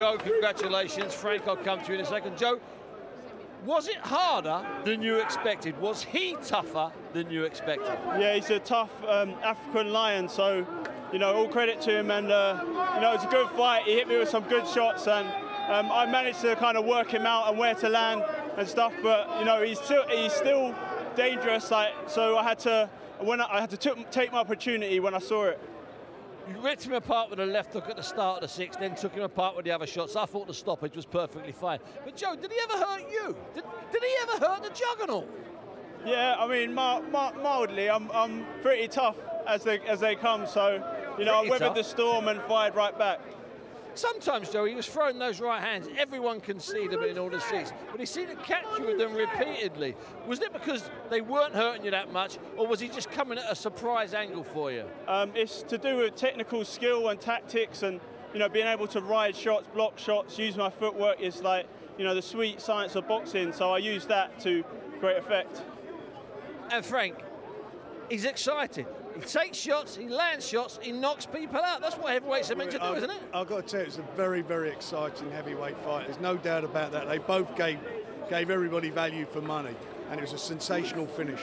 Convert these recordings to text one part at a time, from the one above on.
Joe, congratulations. Frank, I'll come to you in a second. Joe, was it harder than you expected? Was he tougher than you expected? Yeah, he's a tough um, African lion, so, you know, all credit to him. And, uh, you know, it was a good fight. He hit me with some good shots, and um, I managed to kind of work him out and where to land and stuff. But, you know, he's still, he's still dangerous, like, so I had to, when I, I had to take my opportunity when I saw it. Ripped him apart with a left hook at the start of the sixth, then took him apart with the other shots. I thought the stoppage was perfectly fine. But Joe, did he ever hurt you? Did, did he ever hurt the juggernaut? Yeah, I mean, mildly. I'm, I'm pretty tough as they as they come. So, you know, pretty I weathered tough. the storm and fired right back. Sometimes, Joe, he was throwing those right hands. Everyone can see them in all the seats, but he seemed to catch you with them repeatedly. Was it because they weren't hurting you that much, or was he just coming at a surprise angle for you? Um, it's to do with technical skill and tactics, and you know, being able to ride shots, block shots, use my footwork is like you know the sweet science of boxing. So I use that to great effect. And Frank, he's excited. He takes shots, he lands shots, he knocks people out. That's what heavyweights are meant to do, isn't it? I've got to tell you, it's a very, very exciting heavyweight fight. There's no doubt about that. They both gave gave everybody value for money, and it was a sensational finish.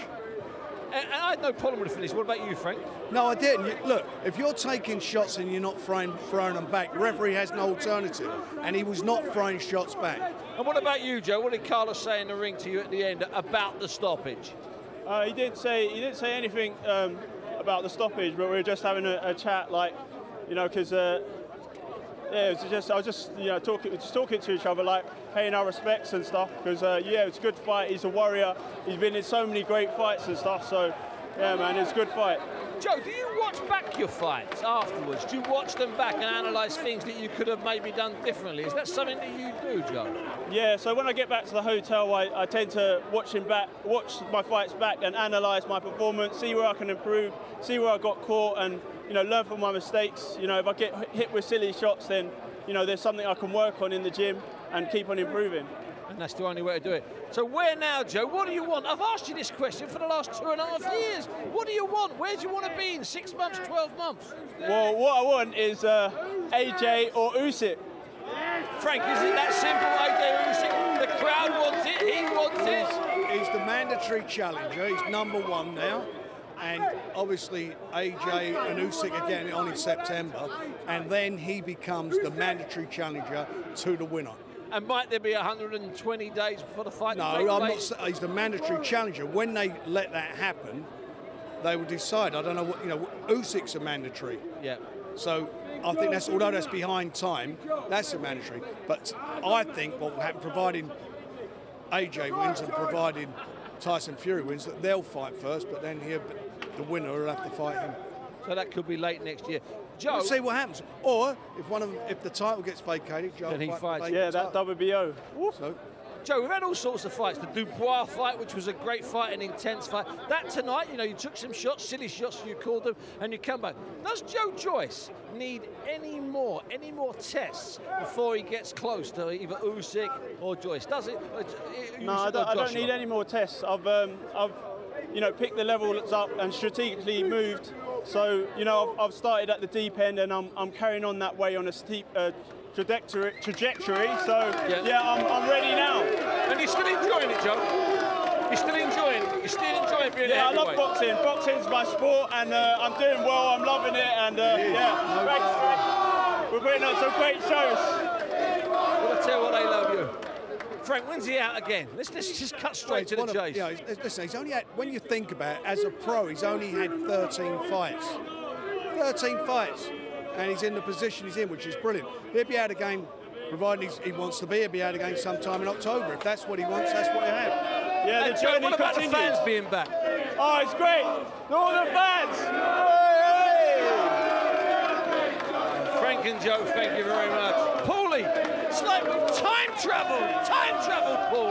Uh, and, I had no problem with the finish. What about you, Frank? No, I didn't. Look, if you're taking shots and you're not throwing, throwing them back, the referee has no alternative, and he was not throwing shots back. And what about you, Joe? What did Carlos say in the ring to you at the end about the stoppage? Uh, he didn't say he didn't say anything um, about the stoppage, but we were just having a, a chat, like, you know, because uh, yeah, it was just I was just you know talking just talking to each other, like paying our respects and stuff. Because uh, yeah, it's a good fight. He's a warrior. He's been in so many great fights and stuff. So yeah, man, it's a good fight. Joe, do you watch back your fights afterwards? Do you watch them back and analyse things that you could have maybe done differently? Is that something that you do, Joe? Yeah, so when I get back to the hotel, I, I tend to watch him back, watch my fights back and analyse my performance, see where I can improve, see where I got caught and, you know, learn from my mistakes. You know, if I get hit with silly shots, then, you know, there's something I can work on in the gym and keep on improving and that's the only way to do it. So where now, Joe? What do you want? I've asked you this question for the last two and a half years. What do you want? Where do you want to be in six months, 12 months? Well, what I want is uh, AJ or Usyk. Frank, is it that simple, AJ Usyk? The crowd wants it, he wants it. He's the mandatory challenger, he's number one now and obviously AJ and Usyk again on in September, and then he becomes the mandatory challenger to the winner. And might there be 120 days before the fight? No, I'm not. He's the mandatory challenger. When they let that happen, they will decide. I don't know what you know. Usyk's a mandatory. Yeah. So I think that's although that's behind time, that's a mandatory. But I think what will happen, providing AJ wins and providing Tyson Fury wins, that they'll fight first, but then he the winner will have to fight him. So that could be late next year. Joe, we'll see what happens. Or if one of them, if the title gets vacated, Joe then he fights. Yeah, that WBO. So. Joe, we've had all sorts of fights. The Dubois fight, which was a great fight, an intense fight. That tonight, you know, you took some shots, silly shots, you called them, and you come back. Does Joe Joyce need any more, any more tests before he gets close to either Usyk or Joyce? Does it? Uh, no, I don't, I don't need any more tests. I've, um, I've, you know, picked the levels up and strategically moved so, you know, I've, I've, started at the deep end and I'm, I'm carrying on that way on a steep uh, trajectory, trajectory. So, yeah, yeah I'm, I'm, ready now. And you're still enjoying it, Joe? You're still enjoying it? You're still enjoying being Yeah, I love boxing. Boxing's my sport and uh, I'm doing well. I'm loving it. And, uh, yeah, great. we're putting on some great shows. Well, I tell you what, I love you. Frank, when's he out again? Let's, let's just cut straight to the chase. Of, yeah, listen, he's only had, when you think about it, as a pro, he's only had 13 fights. 13 fights. And he's in the position he's in, which is brilliant. He'll be out again, provided he wants to be, he'll be out again sometime in October. If that's what he wants, that's what he have. Yeah, the and journey what about continues. the fans being back? Oh, it's great. All the fans. Hey! Frank and Joe, thank you very much. Paulie, it's like time travel, time travel, Paulie.